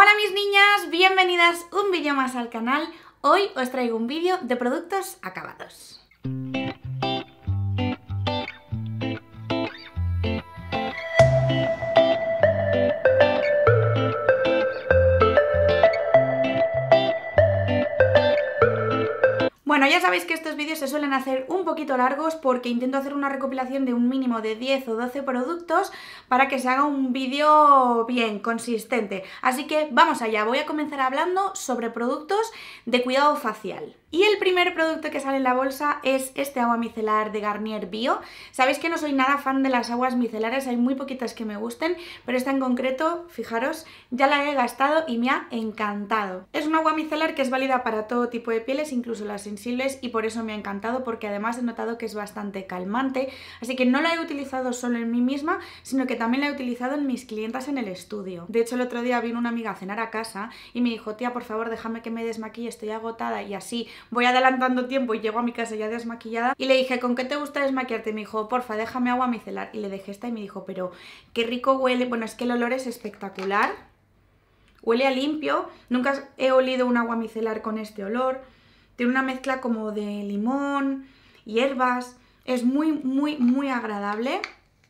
Hola mis niñas, bienvenidas un vídeo más al canal. Hoy os traigo un vídeo de productos acabados. Ya sabéis que estos vídeos se suelen hacer un poquito largos porque intento hacer una recopilación de un mínimo de 10 o 12 productos para que se haga un vídeo bien, consistente. Así que vamos allá, voy a comenzar hablando sobre productos de cuidado facial. Y el primer producto que sale en la bolsa es este agua micelar de Garnier Bio. Sabéis que no soy nada fan de las aguas micelares, hay muy poquitas que me gusten, pero esta en concreto, fijaros, ya la he gastado y me ha encantado. Es un agua micelar que es válida para todo tipo de pieles, incluso las sensibles, y por eso me ha encantado, porque además he notado que es bastante calmante, así que no la he utilizado solo en mí misma, sino que también la he utilizado en mis clientas en el estudio. De hecho, el otro día vino una amiga a cenar a casa y me dijo, tía, por favor, déjame que me desmaquille, estoy agotada, y así voy adelantando tiempo y llego a mi casa ya desmaquillada y le dije, ¿con qué te gusta desmaquillarte? Y me dijo, porfa, déjame agua micelar. Y le dejé esta y me dijo, pero qué rico huele. Bueno, es que el olor es espectacular. Huele a limpio. Nunca he olido un agua micelar con este olor. Tiene una mezcla como de limón, hierbas. Es muy, muy, muy agradable.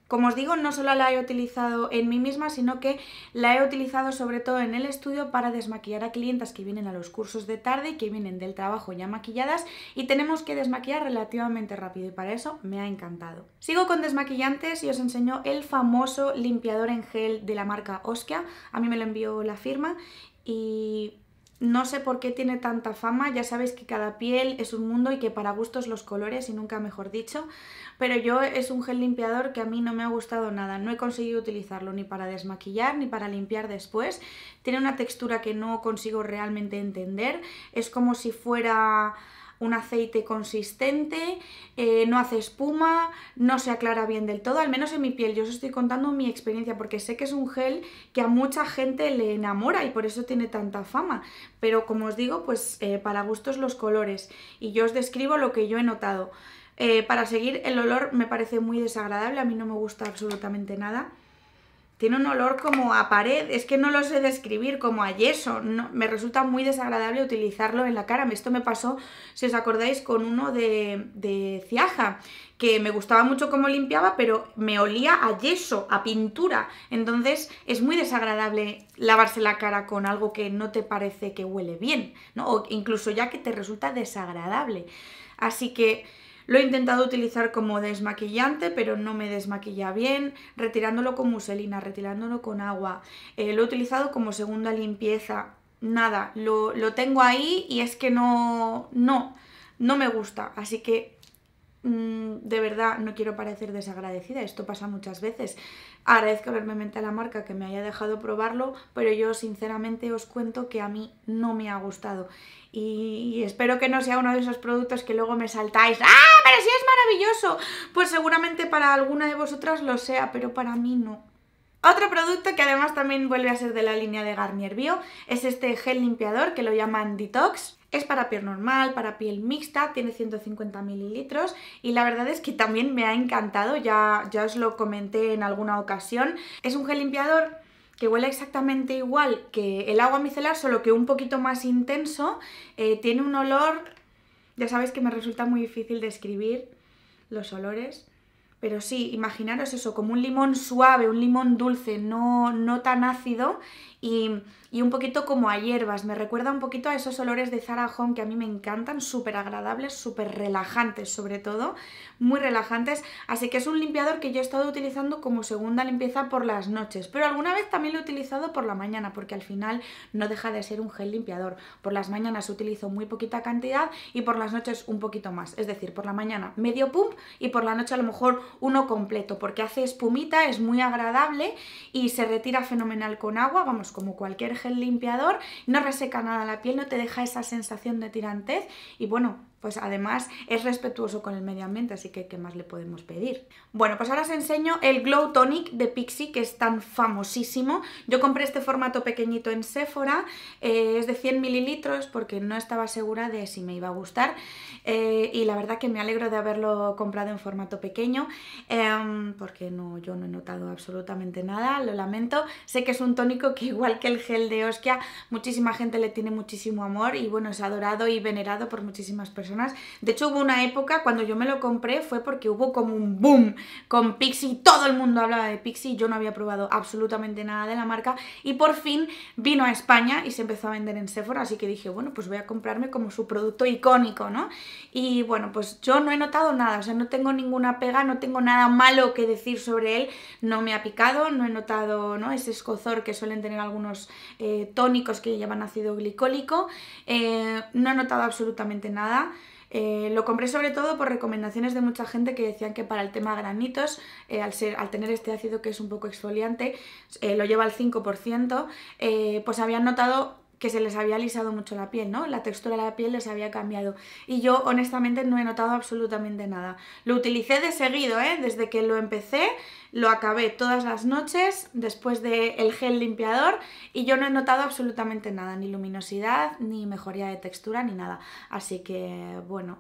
Como os digo, no solo la he utilizado en mí misma, sino que la he utilizado sobre todo en el estudio para desmaquillar a clientas que vienen a los cursos de tarde y que vienen del trabajo ya maquilladas y tenemos que desmaquillar relativamente rápido y para eso me ha encantado. Sigo con desmaquillantes y os enseño el famoso limpiador en gel de la marca Oskia. A mí me lo envió la firma y no sé por qué tiene tanta fama, ya sabéis que cada piel es un mundo y que para gustos los colores y nunca mejor dicho, pero yo es un gel limpiador que a mí no me ha gustado nada, no he conseguido utilizarlo ni para desmaquillar ni para limpiar después, tiene una textura que no consigo realmente entender, es como si fuera un aceite consistente, eh, no hace espuma, no se aclara bien del todo, al menos en mi piel. Yo os estoy contando mi experiencia porque sé que es un gel que a mucha gente le enamora y por eso tiene tanta fama. Pero como os digo, pues eh, para gustos los colores y yo os describo lo que yo he notado. Eh, para seguir, el olor me parece muy desagradable, a mí no me gusta absolutamente nada. Tiene un olor como a pared, es que no lo sé describir, como a yeso. me resulta muy desagradable utilizarlo en la cara. Esto me pasó, si os acordáis, con uno de, de Ciaja, que me gustaba mucho cómo limpiaba, pero me olía a yeso, a pintura. Entonces es muy desagradable lavarse la cara con algo que no te parece que huele bien, ¿no? o incluso ya que te resulta desagradable. Así que lo he intentado utilizar como desmaquillante, pero no me desmaquilla bien, retirándolo con muselina, retirándolo con agua. Eh, lo he utilizado como segunda limpieza. Nada, lo, lo tengo ahí y es que no, no, no me gusta. Así que Mm, de verdad no quiero parecer desagradecida, esto pasa muchas veces. Agradezco enormemente a la marca que me haya dejado probarlo, pero yo sinceramente os cuento que a mí no me ha gustado. Y, espero que no sea uno de esos productos que luego me saltáis. ¡Ah, pero si es maravilloso! Pues seguramente para alguna de vosotras lo sea, pero para mí no. Otro producto que además también vuelve a ser de la línea de Garnier Bio es este gel limpiador que lo llaman Detox. Es para piel normal, para piel mixta, tiene 150 mililitros y la verdad es que también me ha encantado, ya, ya os lo comenté en alguna ocasión. Es un gel limpiador que huele exactamente igual que el agua micelar, solo que un poquito más intenso. Eh, tiene un olor, ya sabéis que me resulta muy difícil describir los olores, pero sí, imaginaros eso, como un limón suave, un limón dulce, no, no tan ácido y, un poquito como a hierbas. Me recuerda un poquito a esos olores de Zara Home que a mí me encantan, súper agradables, súper relajantes sobre todo, muy relajantes. Así que es un limpiador que yo he estado utilizando como segunda limpieza por las noches, pero alguna vez también lo he utilizado por la mañana porque al final no deja de ser un gel limpiador. Por las mañanas utilizo muy poquita cantidad y por las noches un poquito más. Es decir, por la mañana medio pump y por la noche a lo mejor uno completo porque hace espumita, es muy agradable y se retira fenomenal con agua. Vamos, como cualquier gel limpiador, no reseca nada la piel, no te deja esa sensación de tirantez y bueno, pues además es respetuoso con el medio ambiente, así que ¿qué más le podemos pedir? Bueno, pues ahora os enseño el Glow Tonic de Pixi, que es tan famosísimo. Yo compré este formato pequeñito en Sephora, eh, es de 100 mililitros porque no estaba segura de si me iba a gustar eh, y la verdad que me alegro de haberlo comprado en formato pequeño em, porque no, yo no he notado absolutamente nada, lo lamento. Sé que es un tónico que igual que el gel de Oskia, muchísima gente le tiene muchísimo amor y bueno, es adorado y venerado por muchísimas personas de hecho, hubo una época cuando yo me lo compré fue porque hubo como un boom con Pixie, todo el mundo hablaba de Pixie, yo no había probado absolutamente nada de la marca. Y por fin vino a España y se empezó a vender en Sephora, así que dije, bueno, pues voy a comprarme como su producto icónico, ¿no? Y bueno, pues yo no he notado nada, o sea, no tengo ninguna pega, no tengo nada malo que decir sobre él, no me ha picado, no he notado, ¿no? Ese escozor que suelen tener algunos eh, tónicos que llevan ácido glicólico, eh, no he notado absolutamente nada. Eh, lo compré sobre todo por recomendaciones de mucha gente que decían que para el tema granitos, eh, al, ser, al tener este ácido que es un poco exfoliante, eh, lo lleva al 5%, pues habían notado que se les había alisado mucho la piel, ¿no? La textura de la piel les había cambiado. Y yo honestamente no he notado absolutamente nada. Lo utilicé de seguido, ¿eh? Desde que lo empecé, lo acabé todas las noches después del gel limpiador y yo no he notado absolutamente nada, ni luminosidad, ni mejoría de textura, ni nada. Así que, bueno,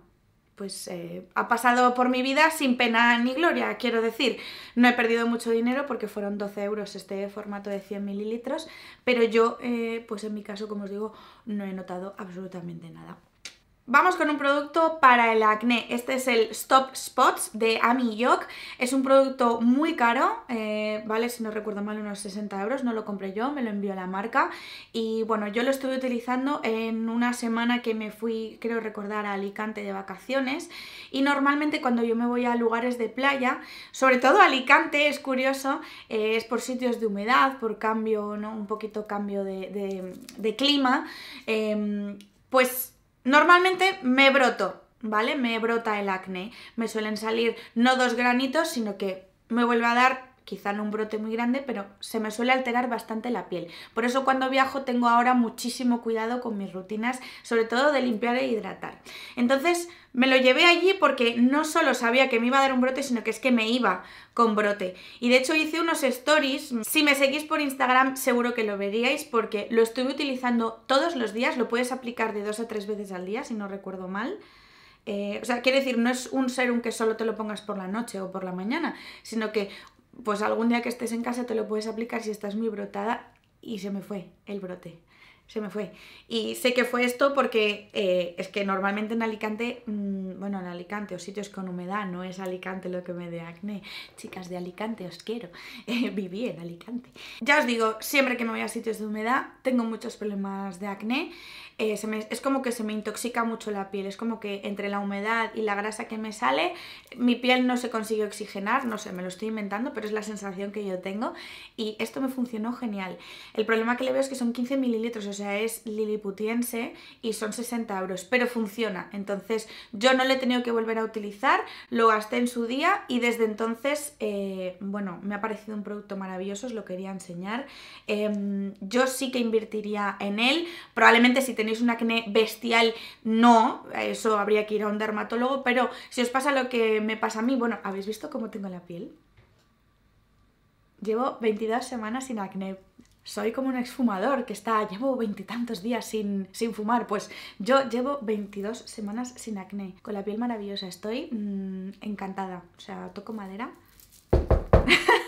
pues eh, ha pasado por mi vida sin pena ni gloria, quiero decir. No he perdido mucho dinero porque fueron 12 euros este formato de 100 mililitros, pero yo, eh, pues en mi caso, como os digo, no he notado absolutamente nada. Vamos con un producto para el acné. Este es el Stop Spots de Ami Yok. Es un producto muy caro, eh, vale, si no recuerdo mal, unos 60 euros. No lo compré yo, me lo envió la marca. Y bueno, yo lo estuve utilizando en una semana que me fui, creo recordar, a Alicante de vacaciones. Y normalmente cuando yo me voy a lugares de playa, sobre todo Alicante, es curioso, eh, es por sitios de humedad, por cambio, ¿no? Un poquito cambio de, de clima. Em, pues Normalmente me broto, ¿vale? Me brota el acné. Me suelen salir no dos granitos, sino que me vuelve a dar quizá no un brote muy grande, pero se me suele alterar bastante la piel. Por eso cuando viajo tengo ahora muchísimo cuidado con mis rutinas, sobre todo de limpiar e hidratar. Entonces me lo llevé allí porque no solo sabía que me iba a dar un brote, sino que es que me iba con brote. Y de hecho hice unos stories, si me seguís por Instagram seguro que lo veríais porque lo estuve utilizando todos los días, lo puedes aplicar de dos a tres veces al día si no recuerdo mal. Eh, o sea, quiere decir, no es un serum que solo te lo pongas por la noche o por la mañana, sino que pues algún día que estés en casa te lo puedes aplicar si estás muy brotada y se me fue el brote se me fue. Y sé que fue esto porque eh, es que normalmente en Alicante, mm, bueno, en Alicante o sitios con humedad, no es Alicante lo que me dé acné. Chicas de Alicante, os quiero. Eh, viví en Alicante. Ya os digo, siempre que me voy a sitios de humedad, tengo muchos problemas de acné. Eh, es como que se me intoxica mucho la piel, es como que entre la humedad y la grasa que me sale, mi piel no se consigue oxigenar, no sé, me lo estoy inventando, pero es la sensación que yo tengo y esto me funcionó genial. El problema que le veo es que son 15 mililitros, sea, es liliputiense y son 60 euros, pero funciona, entonces yo no lo he tenido que volver a utilizar, lo gasté en su día y desde entonces, eh, bueno, me ha parecido un producto maravilloso, os lo quería enseñar. Em, yo sí que invertiría en él, probablemente si tenéis un acné bestial, no, eso habría que ir a un dermatólogo, pero si os pasa lo que me pasa a mí, bueno, ¿habéis visto cómo tengo la piel? Llevo 22 semanas sin acné. Soy como un exfumador que está, llevo veintitantos días sin, sin, fumar. Pues yo llevo 22 semanas sin acné, con la piel maravillosa. Estoy mm, encantada. O sea, toco madera.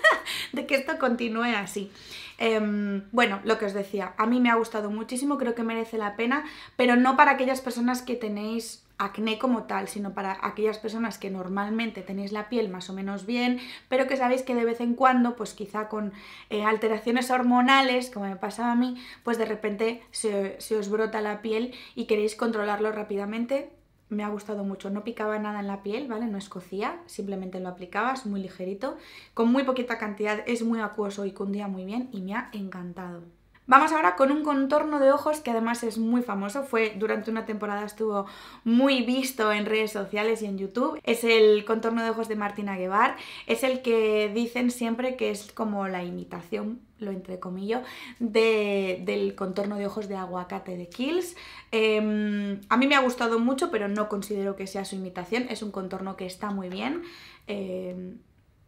de que esto continúe así. Em, bueno, lo que os decía, a mí me ha gustado muchísimo, creo que merece la pena, pero no para aquellas personas que tenéis acné como tal, sino para aquellas personas que normalmente tenéis la piel más o menos bien, pero que sabéis que de vez en cuando, pues quizá con eh, alteraciones hormonales, como me pasaba a mí, pues de repente se, se os brota la piel y queréis controlarlo rápidamente, me ha gustado mucho. No picaba nada en la piel, ¿vale? No escocía, simplemente lo aplicabas muy ligerito. Con muy poquita cantidad, es muy acuoso y cundía muy bien y me ha encantado. Vamos ahora con un contorno de ojos que además es muy famoso, fue durante una temporada estuvo muy visto en redes sociales y en YouTube. Es el contorno de ojos de Martina Guevar, es el que dicen siempre que es como la imitación lo entrecomillo, de, del contorno de ojos de aguacate de Kills. Em, a mí me ha gustado mucho, pero no considero que sea su imitación. Es un contorno que está muy bien. Em,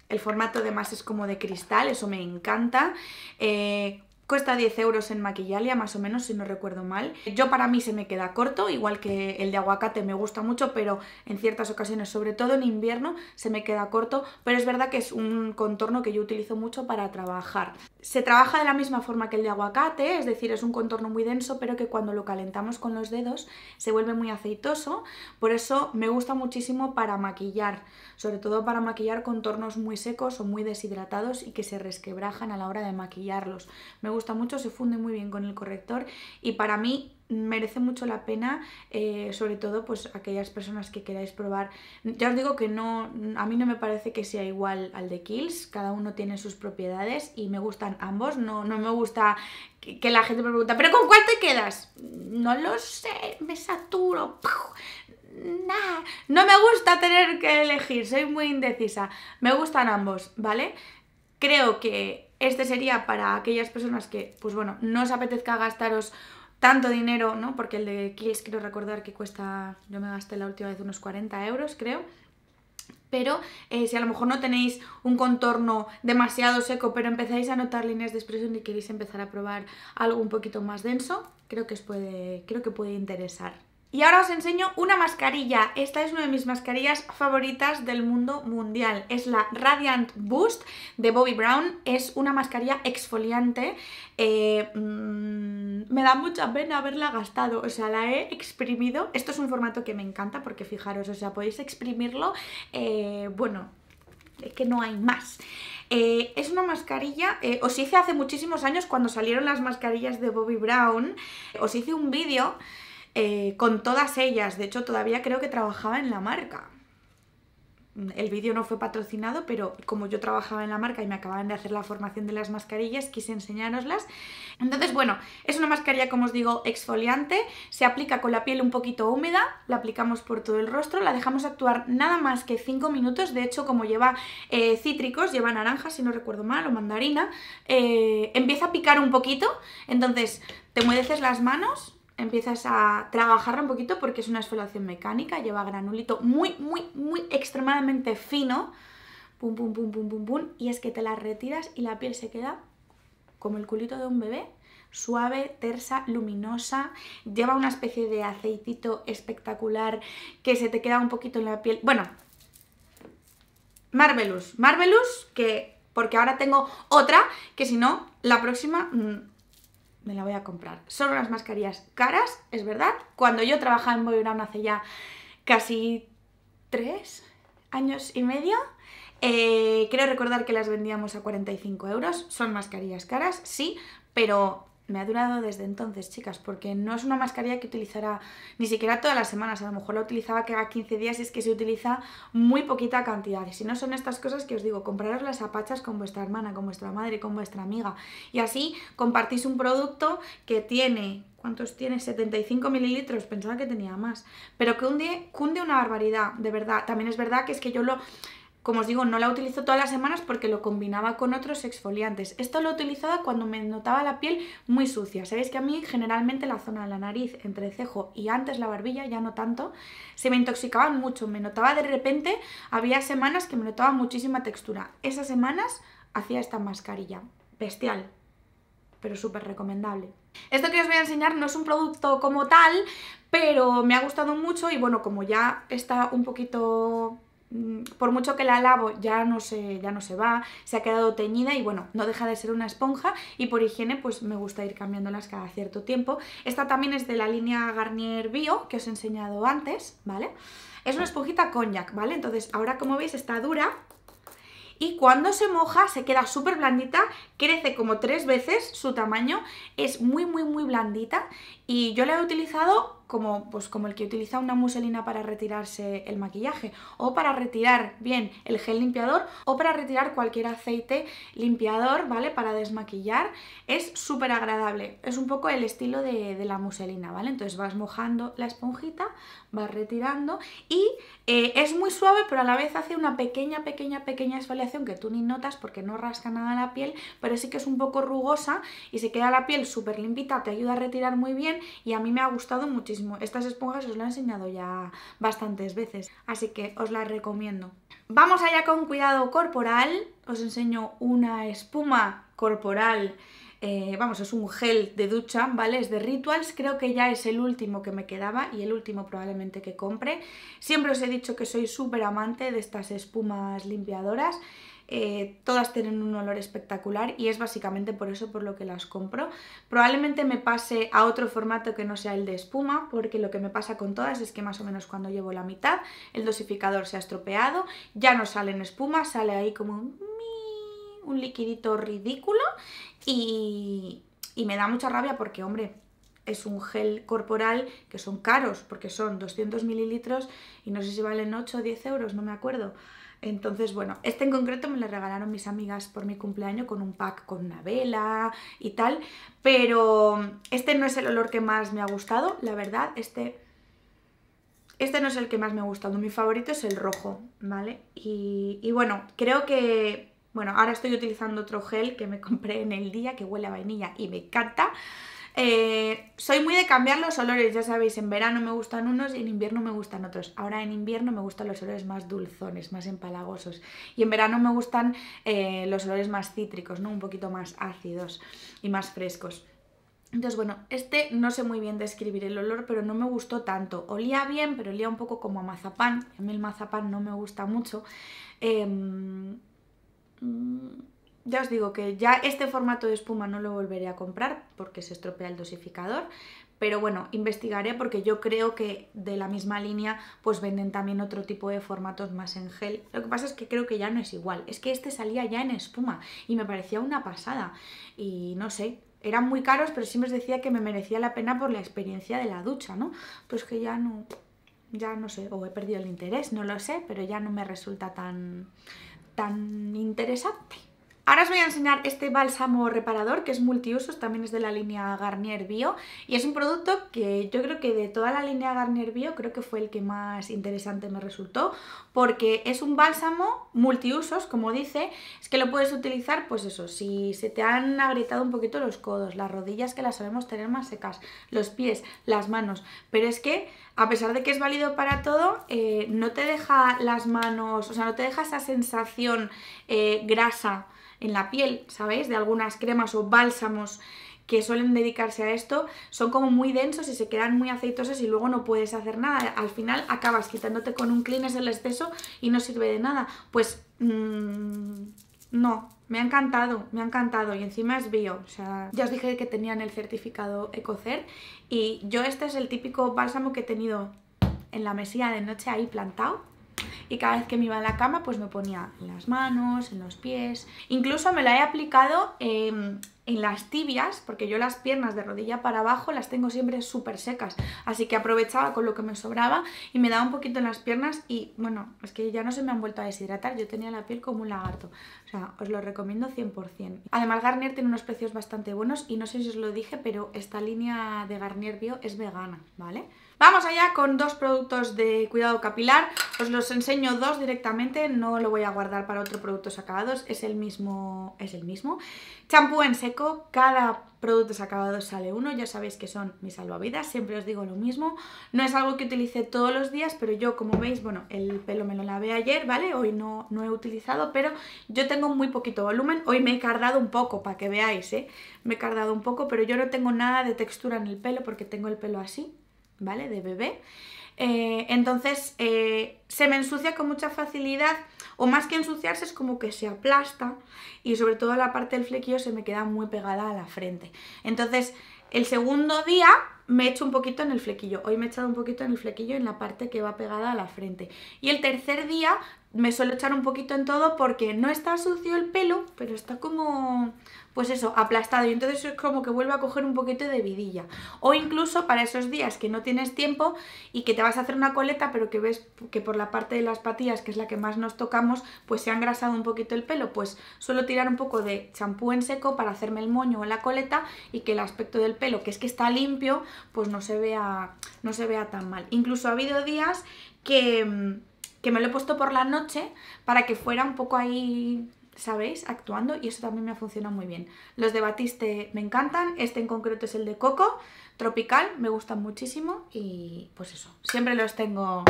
el formato además es como de cristal, eso me encanta. Eh, Cuesta 10 euros en Maquillalia, más o menos, si no recuerdo mal. Yo para mí se me queda corto, igual que el de aguacate me gusta mucho, pero en ciertas ocasiones, sobre todo en invierno, se me queda corto. Pero es verdad que es un contorno que yo utilizo mucho para trabajar. Se trabaja de la misma forma que el de aguacate, es decir, es un contorno muy denso, pero que cuando lo calentamos con los dedos se vuelve muy aceitoso. Por eso me gusta muchísimo para maquillar, sobre todo para maquillar contornos muy secos o muy deshidratados y que se resquebrajan a la hora de maquillarlos. Me gusta mucho, se funde muy bien con el corrector y para mí merece mucho la pena, eh, sobre todo pues aquellas personas que queráis probar. Ya os digo que no, a mí no me parece que sea igual al de Kills, cada uno tiene sus propiedades y me gustan ambos, no, no me gusta que, la gente me pregunta, ¿pero con cuál te quedas? No lo sé, me saturo. Nah, no me gusta tener que elegir, soy muy indecisa. Me gustan ambos, ¿vale? Creo que este sería para aquellas personas que, pues bueno, no os apetezca gastaros tanto dinero, ¿no? Porque el de Kills quiero recordar que cuesta, yo me gasté la última vez unos 40 euros, creo. Pero eh, si a lo mejor no tenéis un contorno demasiado seco, pero empezáis a notar líneas de expresión y queréis empezar a probar algo un poquito más denso, creo que os puede, creo que puede interesar. Y ahora os enseño una mascarilla. Esta es una de mis mascarillas favoritas del mundo mundial. Es la Radiant Boost de Bobbi Brown. Es una mascarilla exfoliante. Eh, mm, me da mucha pena haberla gastado. O sea, la he exprimido. Esto es un formato que me encanta porque fijaros, o sea, podéis exprimirlo. Eh, bueno, es que no hay más. Eh, es una mascarilla, os hice hace muchísimos años cuando salieron las mascarillas de Bobbi Brown, os hice un vídeo eh, con todas ellas. De hecho, todavía creo que trabajaba en la marca. El vídeo no fue patrocinado, pero como yo trabajaba en la marca y me acababan de hacer la formación de las mascarillas, quise enseñároslas. Entonces, bueno, es una mascarilla, como os digo, exfoliante, se aplica con la piel un poquito húmeda, la aplicamos por todo el rostro, la dejamos actuar nada más que 5 minutos, de hecho, como lleva eh, cítricos, lleva naranja, si no recuerdo mal, o mandarina, eh, empieza a picar un poquito, entonces te mueces las manos, empiezas a trabajarla un poquito porque es una exfoliación mecánica, lleva granulito muy, muy, muy extremadamente fino, pum, pum, pum, pum, pum, pum, y es que te la retiras y la piel se queda como el culito de un bebé, suave, tersa, luminosa, lleva una especie de aceitito espectacular que se te queda un poquito en la piel. Bueno, Marvelous, Marvelous, que porque ahora tengo otra que si no, la próxima mm, me la voy a comprar. Son unas mascarillas caras, es verdad. Cuando yo trabajaba en Boy hace ya casi tres años y medio, eh, creo recordar que las vendíamos a 45 euros. Son mascarillas caras, sí, pero me ha durado desde entonces, chicas, porque no es una mascarilla que utilizará ni siquiera todas las semanas, a lo mejor la utilizaba cada 15 días y es que se utiliza muy poquita cantidad. Y si no son estas cosas que os digo, compraros las apachas con vuestra hermana, con vuestra madre, con vuestra amiga. Y así compartís un producto que tiene ¿Cuántos tiene? 75 mililitros, pensaba que tenía más. Pero que cunde una barbaridad, de verdad. También es verdad que es que yo lo como os digo, no la utilizo todas las semanas porque lo combinaba con otros exfoliantes. Esto lo utilizaba cuando me notaba la piel muy sucia. Sabéis que a mí generalmente la zona de la nariz, entre el cejo y antes la barbilla, ya no tanto, se me intoxicaban mucho. Me notaba de repente, había semanas que me notaba muchísima textura. Esas semanas hacía esta mascarilla. Bestial, pero súper recomendable. Esto que os voy a enseñar no es un producto como tal, pero me ha gustado mucho y bueno, como ya está un poquito por mucho que la lavo ya no, se, ya no se va, se ha quedado teñida y bueno, no deja de ser una esponja y por higiene pues me gusta ir cambiándolas cada cierto tiempo. Esta también es de la línea Garnier Bio que os he enseñado antes, ¿vale? Es una esponjita cognac, ¿vale? Entonces ahora como veis está dura, y cuando se moja se queda súper blandita, crece como tres veces su tamaño, es muy muy muy blandita y yo la he utilizado como, pues, como el que utiliza una muselina para retirarse el maquillaje, o para retirar bien el gel limpiador, o para retirar cualquier aceite limpiador, ¿vale? Para desmaquillar. Es súper agradable. Es un poco el estilo de, de la muselina, ¿vale? Entonces vas mojando la esponjita, vas retirando y eh, es muy suave, pero a la vez hace una pequeña, pequeña, pequeña exfoliación que tú ni notas porque no rasca nada la piel, pero sí que es un poco rugosa y se queda la piel súper limpita, te ayuda a retirar muy bien y a mí me ha gustado muchísimo. Estas esponjas os las he enseñado ya bastantes veces, así que os las recomiendo. Vamos allá con cuidado corporal, os enseño una espuma corporal eh, vamos, es un gel de ducha, ¿vale? Es de Rituals, creo que ya es el último que me quedaba y el último probablemente que compre. Siempre os he dicho que soy súper amante de estas espumas limpiadoras. Eh, todas tienen un olor espectacular y es básicamente por eso por lo que las compro. Probablemente me pase a otro formato que no sea el de espuma, porque lo que me pasa con todas es que más o menos cuando llevo la mitad, el dosificador se ha estropeado, ya no sale en espuma, sale ahí como un, liquidito ridículo y, me da mucha rabia porque, hombre, es un gel corporal que son caros porque son 200 mililitros y no sé si valen 8 o 10 euros, no me acuerdo. Entonces, bueno, este en concreto me lo regalaron mis amigas por mi cumpleaños con un pack con una vela y tal, pero este no es el olor que más me ha gustado, la verdad, este, este no es el que más me ha gustado, mi favorito es el rojo, ¿vale? Y, y bueno, creo que bueno, ahora estoy utilizando otro gel que me compré en el día que huele a vainilla y me encanta. Eh, soy muy de cambiar los olores, ya sabéis, en verano me gustan unos y en invierno me gustan otros. Ahora en invierno me gustan los olores más dulzones, más empalagosos. Y en verano me gustan eh, los olores más cítricos, ¿no? Un poquito más ácidos y más frescos. Entonces, bueno, este no sé muy bien describir el olor, pero no me gustó tanto. Olía bien, pero olía un poco como a mazapán. A mí el mazapán no me gusta mucho. Mm, ya os digo que ya este formato de espuma no lo volveré a comprar porque se estropea el dosificador, pero bueno, investigaré porque yo creo que de la misma línea pues venden también otro tipo de formatos más en gel. Lo que pasa es que creo que ya no es igual, es que este salía ya en espuma y me parecía una pasada y no sé, eran muy caros pero siempre os decía que me merecía la pena por la experiencia de la ducha, ¿no? Pues que ya no, ya no sé, o he perdido el interés, no lo sé, pero ya no me resulta tan tan interesante. Ahora os voy a enseñar este bálsamo reparador que es multiusos, también es de la línea Garnier Bio y es un producto que yo creo que de toda la línea Garnier Bio creo que fue el que más interesante me resultó porque es un bálsamo multiusos, como dice, es que lo puedes utilizar pues eso, si se te han agrietado un poquito los codos, las rodillas que las sabemos tener más secas, los pies, las manos, pero es que a pesar de que es válido para todo, eh, no te deja las manos, o sea, no te deja esa sensación eh, grasa en la piel, ¿sabéis? De algunas cremas o bálsamos que suelen dedicarse a esto, son como muy densos y se quedan muy aceitosos y luego no puedes hacer nada. Al final acabas quitándote con un clean el exceso y no sirve de nada. Pues mmm, no, me ha encantado, me ha encantado y encima es bio, o sea, ya os dije que tenían el certificado Ecocer y yo este es el típico bálsamo que he tenido en la mesilla de noche ahí plantado y cada vez que me iba a la cama pues me ponía en las manos, en los pies. Incluso me la he aplicado em, en las tibias, porque yo las piernas de rodilla para abajo las tengo siempre súper secas, así que aprovechaba con lo que me sobraba y me daba un poquito en las piernas y bueno, es que ya no se me han vuelto a deshidratar, yo tenía la piel como un lagarto, o sea, os lo recomiendo 100%. Además Garnier tiene unos precios bastante buenos y no sé si os lo dije, pero esta línea de Garnier Bio es vegana, ¿vale? Vamos allá con dos productos de cuidado capilar. Os los enseño dos directamente, no lo voy a guardar para otros productos acabados, es el mismo. Es el mismo. Champú en seco, cada producto acabado sale uno, ya sabéis que son mis salvavidas, siempre os digo lo mismo. No es algo que utilice todos los días, pero yo como veis, bueno, el pelo me lo lavé ayer, ¿vale? Hoy no, no he utilizado, pero yo tengo muy poquito volumen. Hoy me he cardado un poco, para que veáis, ¿eh? Me he cardado un poco, pero yo no tengo nada de textura en el pelo porque tengo el pelo así, ¿vale? De bebé. Eh, entonces eh, se me ensucia con mucha facilidad, o más que ensuciarse es como que se aplasta y sobre todo la parte del flequillo se me queda muy pegada a la frente. Entonces el segundo día me echo un poquito en el flequillo. Hoy me he echado un poquito en el flequillo en la parte que va pegada a la frente. Y el tercer día me suelo echar un poquito en todo porque no está sucio el pelo, pero está como, pues eso, aplastado. Y entonces es como que vuelve a coger un poquito de vidilla. O incluso para esos días que no tienes tiempo y que te vas a hacer una coleta, pero que ves que por la parte de las patillas, que es la que más nos tocamos, pues se ha engrasado un poquito el pelo, pues suelo tirar un poco de champú en seco para hacerme el moño o la coleta y que el aspecto del pelo, que es que está limpio, pues no se vea, no se vea tan mal. Incluso ha habido días que mm, que me lo he puesto por la noche para que fuera un poco ahí, ¿sabéis? Actuando y eso también me ha funcionado muy bien. Los de Batiste me encantan, este en concreto es el de Coco, tropical, me gustan muchísimo y pues eso, siempre los tengo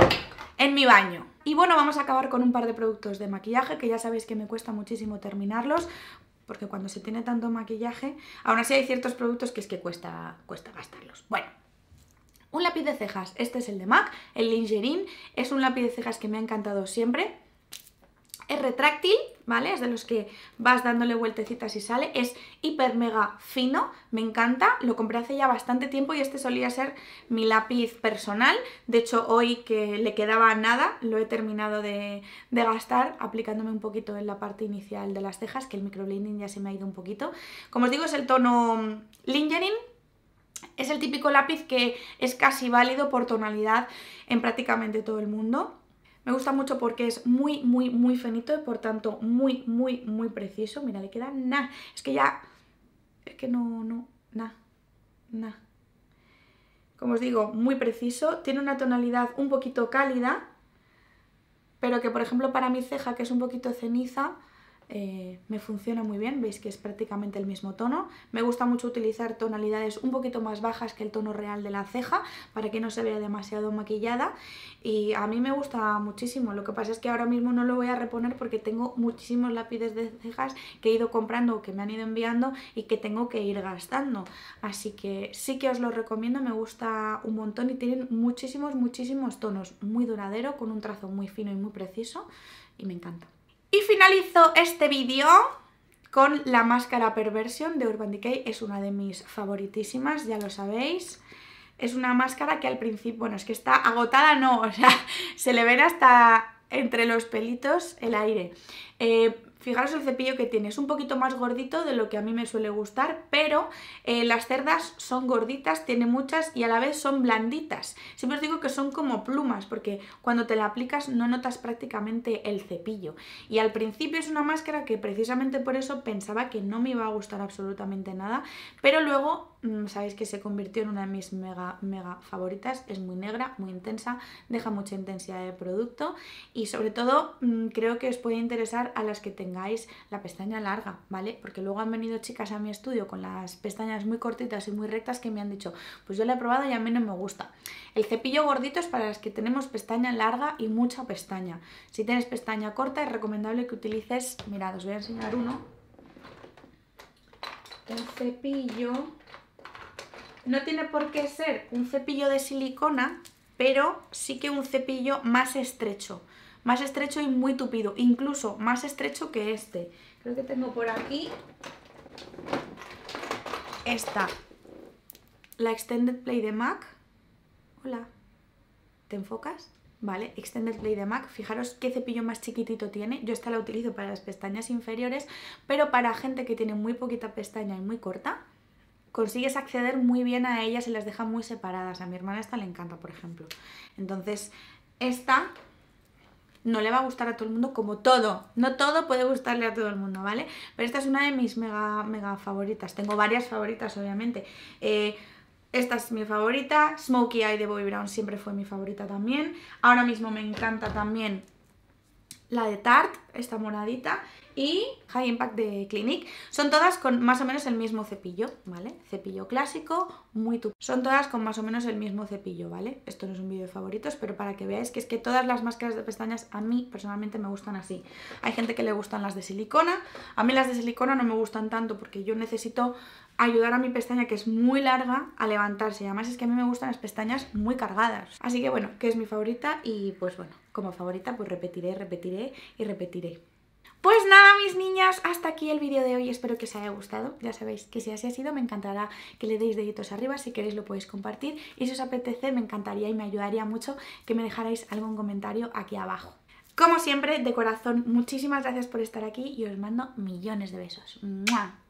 en mi baño. Y bueno, vamos a acabar con un par de productos de maquillaje que ya sabéis que me cuesta muchísimo terminarlos porque cuando se tiene tanto maquillaje, aún así hay ciertos productos que es que cuesta, cuesta gastarlos. Bueno, un lápiz de cejas, este es el de MAC, el Lingerie, es un lápiz de cejas que me ha encantado siempre. Es retráctil, ¿vale? Es de los que vas dándole vueltecitas y sale. Es hiper mega fino, me encanta. Lo compré hace ya bastante tiempo y este solía ser mi lápiz personal. De hecho, hoy que le quedaba nada, lo he terminado de, gastar aplicándome un poquito en la parte inicial de las cejas, que el microblending ya se me ha ido un poquito. Como os digo, es el tono Lingerie es el típico lápiz que es casi válido por tonalidad en prácticamente todo el mundo. Me gusta mucho porque es muy, muy, muy finito y por tanto muy, muy, muy preciso. Mira, le queda nada. Es que ya... Es que no, no, nada, nada. Como os digo, muy preciso. Tiene una tonalidad un poquito cálida, pero que por ejemplo para mi ceja, que es un poquito ceniza, eh, me funciona muy bien, veis que es prácticamente el mismo tono. Me gusta mucho utilizar tonalidades un poquito más bajas que el tono real de la ceja para que no se vea demasiado maquillada y a mí me gusta muchísimo. Lo que pasa es que ahora mismo no lo voy a reponer porque tengo muchísimos lápices de cejas que he ido comprando o que me han ido enviando y que tengo que ir gastando. Así que sí que os lo recomiendo, me gusta un montón y tienen muchísimos, muchísimos tonos. Muy duradero, con un trazo muy fino y muy preciso y me encanta. Y finalizo este vídeo con la máscara Perversion de Urban Decay. Es una de mis favoritísimas, ya lo sabéis. Es una máscara que al principio, bueno, es que está agotada, no, o sea, se le ven hasta entre los pelitos el aire. Eh, Fijaros el cepillo que tiene, es un poquito más gordito de lo que a mí me suele gustar, pero eh, las cerdas son gorditas, tiene muchas y a la vez son blanditas. Siempre os digo que son como plumas, porque cuando te la aplicas no notas prácticamente el cepillo. Y al principio es una máscara que precisamente por eso pensaba que no me iba a gustar absolutamente nada, pero luego sabéis que se convirtió en una de mis mega, mega favoritas. Es muy negra, muy intensa, deja mucha intensidad de producto y sobre todo mm, creo que os puede interesar a las que tengáis la pestaña larga, ¿vale? Porque luego han venido chicas a mi estudio con las pestañas muy cortitas y muy rectas que me han dicho, pues yo la he probado y a mí no me gusta. El cepillo gordito es para las que tenemos pestaña larga y mucha pestaña. Si tienes pestaña corta es recomendable que utilices, mirad, os voy a enseñar uno. El cepillo no tiene por qué ser un cepillo de silicona, pero sí que un cepillo más estrecho. Más estrecho y muy tupido, incluso más estrecho que este. Creo que tengo por aquí esta, la Extended Play de MAC. Hola, ¿te enfocas? Vale, Extended Play de MAC, fijaros qué cepillo más chiquitito tiene, yo esta la utilizo para las pestañas inferiores, pero para gente que tiene muy poquita pestaña y muy corta, consigues acceder muy bien a ellas y las deja muy separadas. A mi hermana esta le encanta, por ejemplo. Entonces, esta no le va a gustar a todo el mundo como todo. No todo puede gustarle a todo el mundo, ¿vale? Pero esta es una de mis mega, mega favoritas. Tengo varias favoritas, obviamente. Eh, esta es mi favorita. Smokey Eye de Bobby Brown siempre fue mi favorita también. Ahora mismo me encanta también la de Tarte, esta moradita y High Impact de Clinique. Son todas con más o menos el mismo cepillo, ¿vale? Cepillo clásico, muy tu... Son todas con más o menos el mismo cepillo, ¿vale? Esto no es un vídeo de favoritos, pero para que veáis que es que todas las máscaras de pestañas a mí personalmente me gustan así. Hay gente que le gustan las de silicona, a mí las de silicona no me gustan tanto porque yo necesito ayudar a mi pestaña que es muy larga a levantarse. Y además es que a mí me gustan las pestañas muy cargadas. Así que bueno, que es mi favorita y pues bueno, como favorita pues repetiré, repetiré y repetiré. Pues nada, mis niñas, hasta aquí el vídeo de hoy. Espero que os haya gustado. Ya sabéis que si así ha sido, me encantará que le deis deditos arriba. Si queréis lo podéis compartir. Y si os apetece, me encantaría y me ayudaría mucho que me dejarais algún comentario aquí abajo. Como siempre, de corazón, muchísimas gracias por estar aquí y os mando millones de besos. ¡Mua!